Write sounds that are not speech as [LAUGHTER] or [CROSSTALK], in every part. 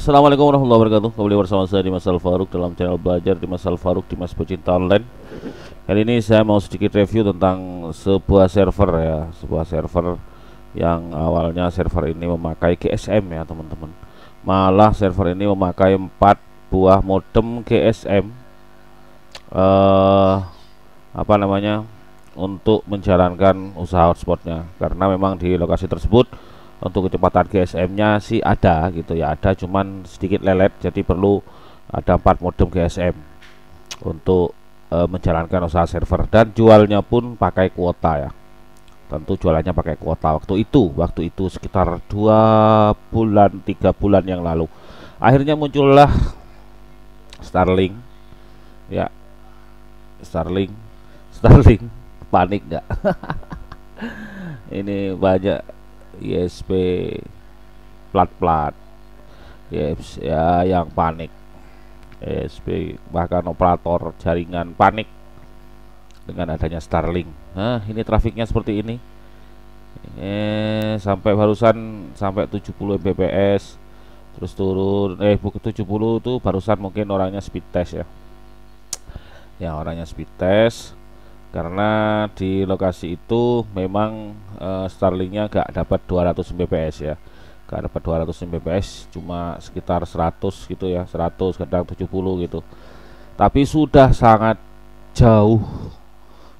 Assalamualaikum warahmatullahi wabarakatuh. Kembali bersama saya Dimas Al Faruk dalam channel belajar Dimas Al Faruk Dimas Pecinta Online. Kali ini saya mau sedikit review tentang sebuah server ya Sebuah server yang awalnya server ini memakai GSM ya teman-teman. Malah server ini memakai 4 buah modem GSM uh, Apa namanya? Untuk menjalankan usaha hotspotnya. Karena memang di lokasi tersebut untuk kecepatan GSM-nya sih ada gitu ya ada cuman sedikit lelet jadi perlu ada empat modem GSM untuk e, menjalankan usaha server. Dan jualnya pun pakai kuota ya. Tentu jualannya pakai kuota. Waktu itu waktu itu sekitar dua bulan tiga bulan yang lalu. Akhirnya muncullah Starlink. Ya. Starlink. Starlink. Panik nggak? [LAUGHS] Ini banyak ISP plat-plat. Yes, ya yang panik. ISP bahkan operator jaringan panik dengan adanya Starlink. Nah ini trafiknya seperti ini. Eh sampai barusan sampai 70 Mbps terus turun. Eh buku 70 itu barusan mungkin orangnya speed test ya. Ya orangnya speed test karena di lokasi itu memang uh, Starlinknya gak dapat 200 Mbps ya. Gak dapat 200 Mbps cuma sekitar 100 gitu ya 100 kadang 70 gitu. Tapi sudah sangat jauh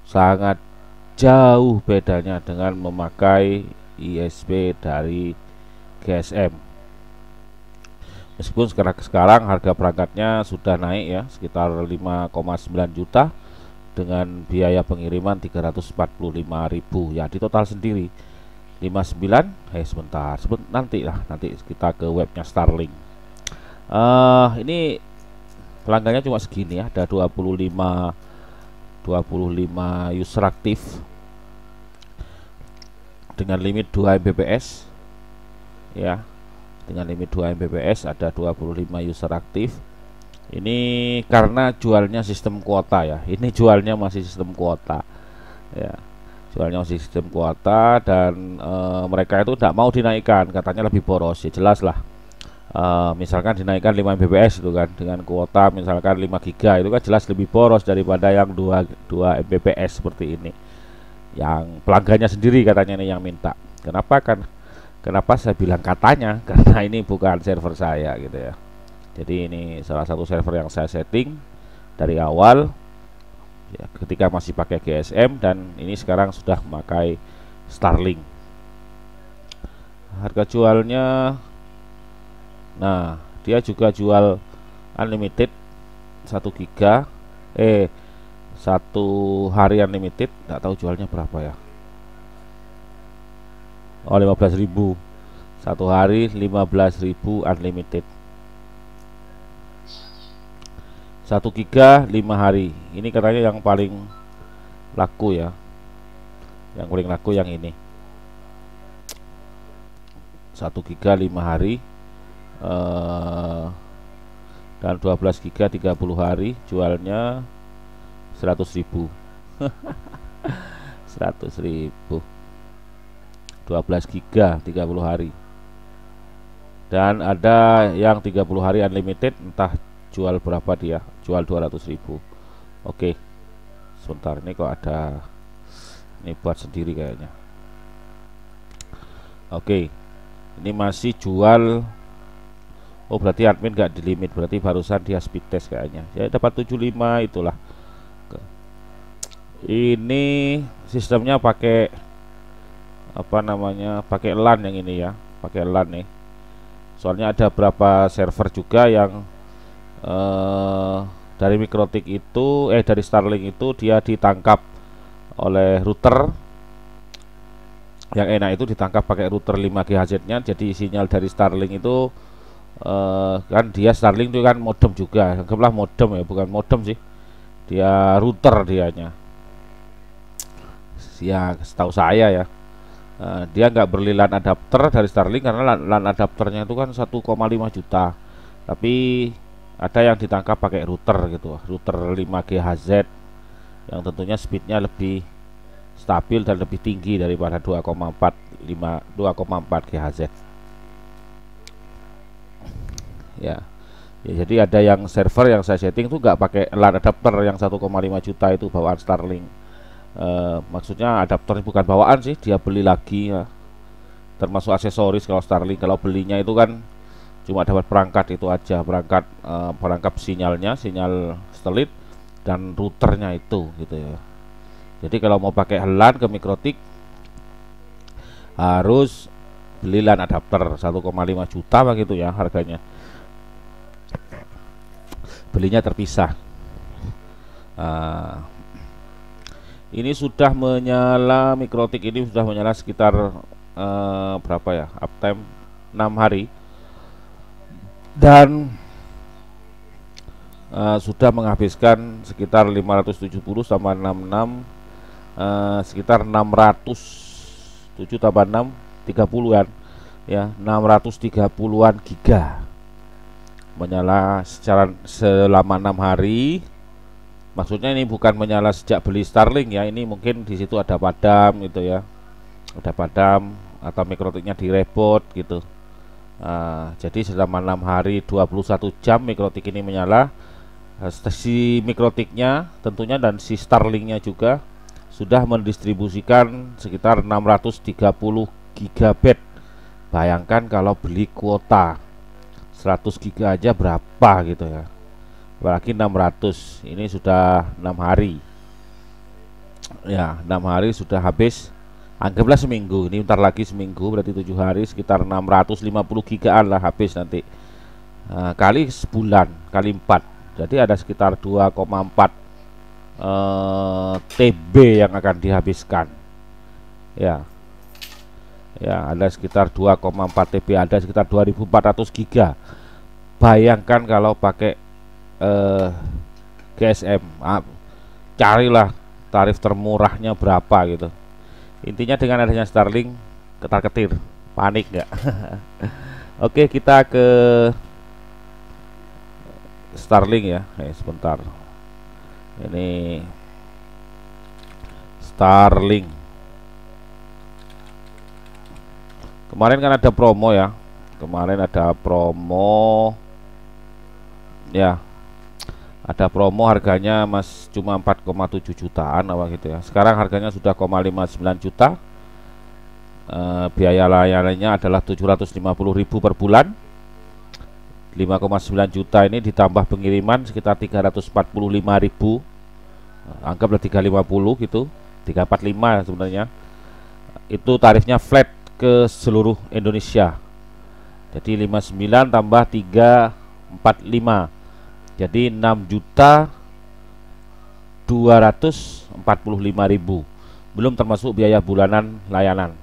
sangat jauh bedanya dengan memakai ISP dari GSM meskipun sekarang sekarang harga perangkatnya sudah naik ya sekitar 5,9 juta dengan biaya pengiriman 345.000 ya di total sendiri 59 eh sebentar sebut nanti lah nanti kita ke webnya Starlink. Uh, ini pelanggannya cuma segini ya ada 25 25 user aktif dengan limit 2 Mbps. Ya dengan limit 2 Mbps ada 25 user aktif ini karena jualnya sistem kuota ya. Ini jualnya masih sistem kuota. Ya jualnya masih sistem kuota dan e, mereka itu tidak mau dinaikkan. Katanya lebih boros. Ya jelas lah. E, misalkan dinaikkan 5 Mbps itu kan dengan kuota misalkan 5 giga itu kan jelas lebih boros daripada yang 2, 2 Mbps seperti ini. Yang pelanggannya sendiri katanya ini yang minta. Kenapa kan? Kenapa saya bilang katanya? [LAUGHS] Karena ini bukan server saya gitu ya jadi ini salah satu server yang saya setting dari awal ya, ketika masih pakai GSM dan ini sekarang sudah memakai Starlink. Harga jualnya nah dia juga jual unlimited 1 giga eh satu hari unlimited nggak tahu jualnya berapa ya. Oh 15.000 satu hari 15.000 unlimited satu giga lima hari. Ini katanya yang paling laku ya. Yang paling laku yang ini. Satu giga lima hari. Uh, dan 12 giga 30 hari. Jualnya 100 ribu. [LAUGHS] 100 ribu. 12 giga 30 hari. Dan ada yang 30 hari unlimited entah jual berapa dia jual 200.000 oke sebentar ini kok ada ini buat sendiri kayaknya. Oke ini masih jual Oh berarti admin gak di limit berarti barusan dia speed test kayaknya. Ya dapat 75 itulah. Ini sistemnya pakai apa namanya pakai LAN yang ini ya pakai LAN nih. Soalnya ada berapa server juga yang uh, dari mikrotik itu eh dari Starlink itu dia ditangkap oleh router. Yang enak itu ditangkap pakai router 5 GHz nya jadi sinyal dari Starlink itu uh, kan dia Starlink itu kan modem juga anggaplah modem ya bukan modem sih. Dia router dianya. Ya setahu saya ya. Uh, dia nggak beli LAN adapter dari Starlink karena LAN, LAN adapternya itu kan 1,5 juta. Tapi ada yang ditangkap pakai router gitu router 5 GHz yang tentunya speednya lebih stabil dan lebih tinggi daripada 2,4 2,4 GHz ya. Ya jadi ada yang server yang saya setting itu nggak pakai LAN adapter yang 1,5 juta itu bawaan Starlink. E, maksudnya adapter bukan bawaan sih dia beli lagi ya. Termasuk aksesoris kalau Starlink kalau belinya itu kan cuma dapat perangkat itu aja perangkat e, perangkap sinyalnya sinyal satelit dan routernya itu gitu ya. Jadi kalau mau pakai LAN ke mikrotik harus beli LAN adapter 1,5 juta begitu ya harganya. Belinya terpisah. Uh, ini sudah menyala mikrotik ini sudah menyala sekitar uh, berapa ya uptime? 6 hari dan uh, sudah menghabiskan sekitar 570 sama 66 uh, sekitar 600 7 tambah 6 30-an ya 630-an giga. Menyala secara selama enam hari. Maksudnya ini bukan menyala sejak beli Starlink ya ini mungkin di situ ada padam gitu ya ada padam atau mikrotiknya direpot gitu uh, jadi selama enam hari 21 jam mikrotik ini menyala. Si mikrotiknya tentunya dan si Starlinknya juga sudah mendistribusikan sekitar 630 gigabit bayangkan kalau beli kuota 100 giga aja berapa gitu ya. Apalagi 600 ini sudah enam hari. Ya enam hari sudah habis anggaplah seminggu. Ini ntar lagi seminggu berarti tujuh hari sekitar 650 gigaan lah habis nanti. Nah, kali sebulan kali 4 jadi ada sekitar 2,4 uh, TB yang akan dihabiskan. Ya. Ya ada sekitar 2,4 TB ada sekitar 2400 giga. Bayangkan kalau pakai uh, GSM ah, carilah tarif termurahnya berapa gitu intinya dengan adanya Starlink ketar ketir panik nggak? [LAUGHS] Oke kita ke Starlink ya. Eh, sebentar. Ini Starlink. Kemarin kan ada promo ya. Kemarin ada promo. Ya ada promo harganya mas cuma 4,7 jutaan apa gitu ya. Sekarang harganya sudah 0,59 juta. E, biaya layanannya adalah 750.000 per bulan. 5,9 juta ini ditambah pengiriman sekitar 345.000 anggaplah 350 gitu 345 sebenarnya. Itu tarifnya flat ke seluruh Indonesia. Jadi 59 tambah 345 jadi 6 juta 245 ribu. Belum termasuk biaya bulanan layanan.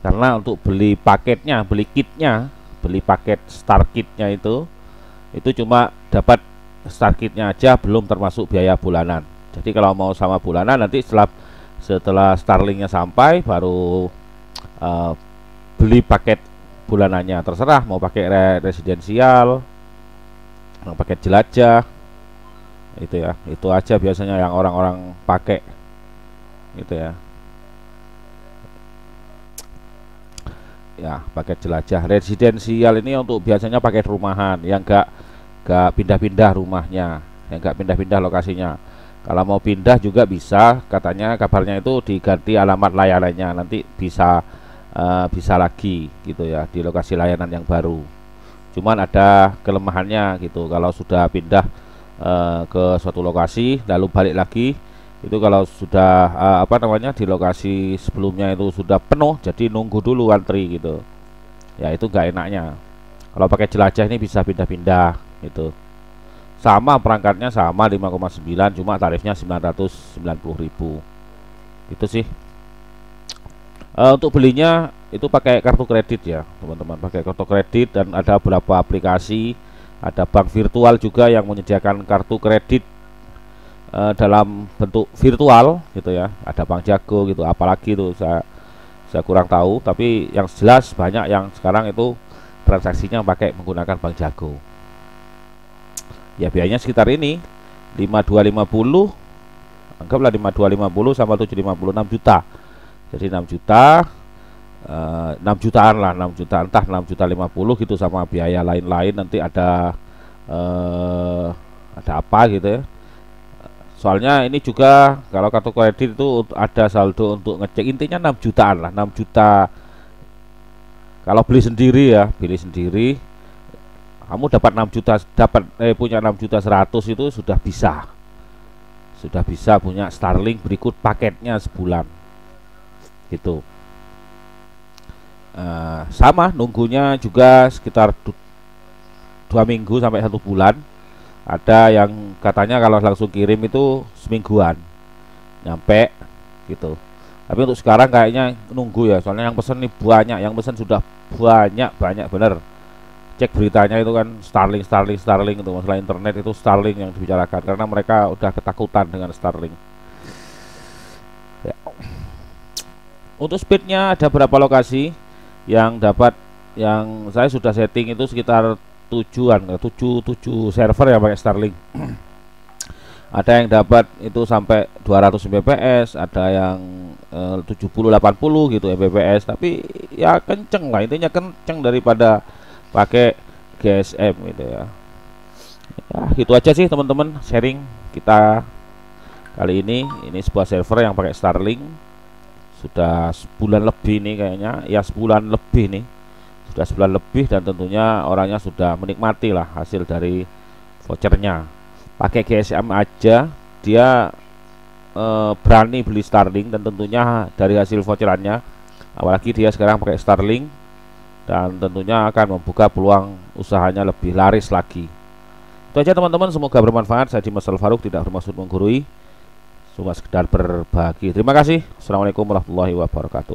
Karena untuk beli paketnya beli kitnya beli paket star kitnya itu itu cuma dapat star kitnya aja belum termasuk biaya bulanan. Jadi kalau mau sama bulanan nanti setelah setelah Starlinknya sampai baru uh, beli paket bulanannya. Terserah mau pakai re residensial mau pakai jelajah itu ya. Itu aja biasanya yang orang-orang pakai. Gitu ya. Ya paket jelajah. Residensial ini untuk biasanya pakai rumahan. Yang enggak enggak pindah-pindah rumahnya. Yang enggak pindah-pindah lokasinya. Kalau mau pindah juga bisa. Katanya kabarnya itu diganti alamat layanannya. Nanti bisa uh, bisa lagi gitu ya di lokasi layanan yang baru cuman ada kelemahannya gitu. Kalau sudah pindah uh, ke suatu lokasi lalu balik lagi itu kalau sudah uh, apa namanya di lokasi sebelumnya itu sudah penuh jadi nunggu dulu antri gitu. Ya itu enggak enaknya. Kalau pakai jelajah ini bisa pindah-pindah gitu. Sama perangkatnya sama 5,9 cuma tarifnya 990.000 itu sih e, untuk belinya itu pakai kartu kredit ya teman-teman. Pakai kartu kredit dan ada beberapa aplikasi. Ada bank virtual juga yang menyediakan kartu kredit e, dalam bentuk virtual gitu ya. Ada bank jago gitu apalagi itu saya saya kurang tahu. Tapi yang jelas banyak yang sekarang itu transaksinya pakai menggunakan bank jago. Ya biayanya sekitar ini 5250 anggaplah 5250 sama 756 juta jadi 6 juta uh, 6 jutaan lah 6 juta entah 6 juta 50 gitu sama biaya lain-lain nanti ada uh, ada apa gitu ya. Soalnya ini juga kalau kartu kredit itu ada saldo untuk ngecek intinya 6 jutaan lah 6 juta. Kalau beli sendiri ya beli sendiri kamu dapat 6 juta dapat eh punya 6 juta 100 itu sudah bisa. Sudah bisa punya Starlink berikut paketnya sebulan gitu. Uh, sama nunggunya juga sekitar dua minggu sampai satu bulan. Ada yang katanya kalau langsung kirim itu semingguan nyampe gitu. Tapi untuk sekarang kayaknya nunggu ya soalnya yang pesen nih banyak yang pesen sudah banyak banyak bener. Cek beritanya itu kan Starlink Starlink Starlink itu masalah internet itu Starlink yang dibicarakan karena mereka udah ketakutan dengan Starlink untuk speednya ada berapa lokasi? Yang dapat yang saya sudah setting itu sekitar tujuan tujuh tujuh server yang pakai Starlink [CLEARS THROAT] ada yang dapat itu sampai 200 Mbps ada yang eh, 70 80 gitu Mbps. Tapi ya kenceng lah intinya kenceng daripada pakai GSM gitu ya. Ya gitu aja sih teman-teman sharing kita kali ini. Ini sebuah server yang pakai Starlink sudah sebulan lebih nih kayaknya. Ya sebulan lebih nih. Sudah sebulan lebih dan tentunya orangnya sudah menikmati lah hasil dari vouchernya. Pakai GSM aja dia e, berani beli Starlink dan tentunya dari hasil voucherannya apalagi dia sekarang pakai Starlink dan tentunya akan membuka peluang usahanya lebih laris lagi. Itu aja teman-teman. Semoga bermanfaat. Saya Dimas Al Faruk tidak bermaksud menggurui cuma sekedar berbagi. Terima kasih. Assalamualaikum warahmatullahi wabarakatuh